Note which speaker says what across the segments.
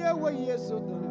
Speaker 1: Elia wa Yesu tani.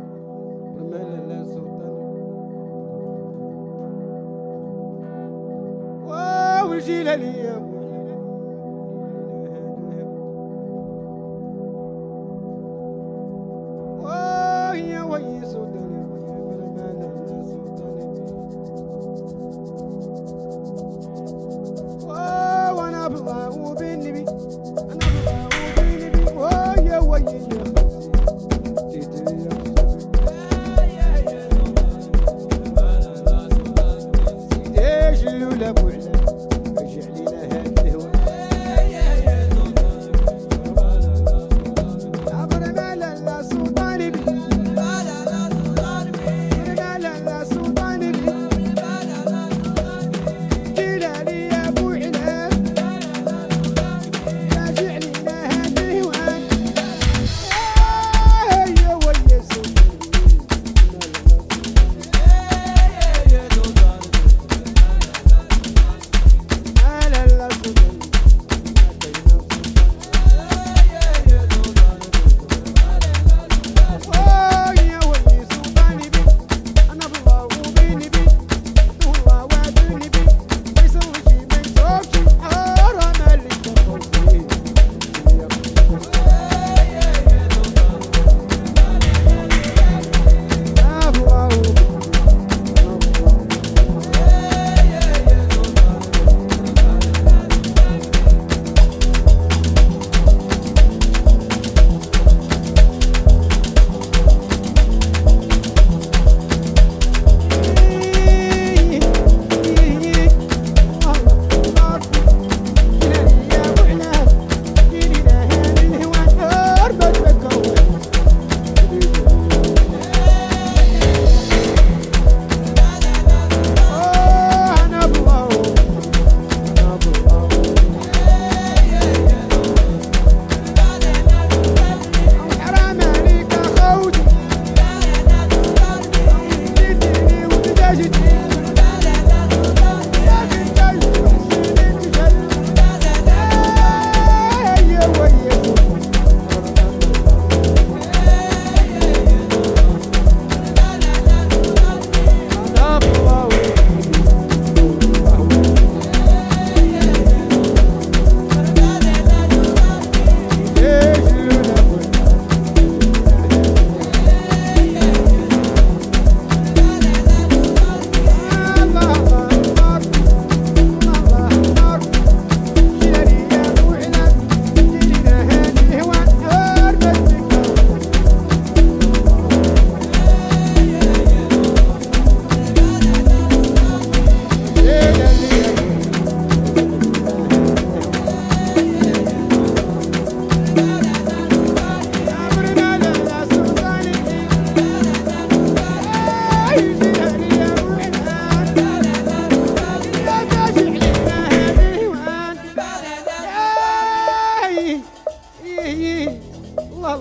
Speaker 1: هي الله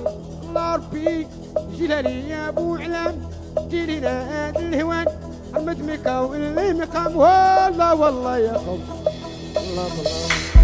Speaker 1: الله ربي جلالي يا أبو علام ديري لنا الهوان. عمد ميكا واللي مقام والله والله يا خوف. الله الله